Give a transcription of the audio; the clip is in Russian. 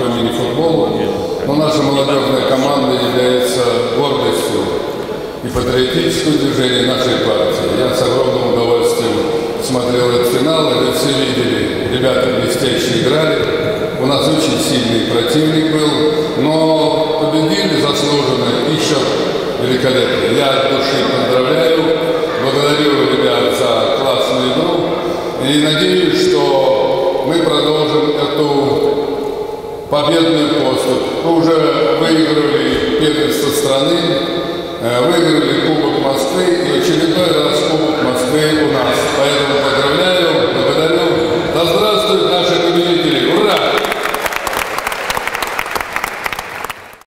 по мини-футболу. Но наша молодежная команда является гордостью и патриотического движения нашей партии. Я с огромным удовольствием смотрел этот финал, и вы все видели, ребята блестяще играли. У нас очень сильный противник был, но победили заслуженно еще великолепно. Я от души поздравляю, благодарю ребят за классную игру и надеюсь, что мы продолжим победную поступь. Мы уже выиграли первенство страны, э, выиграли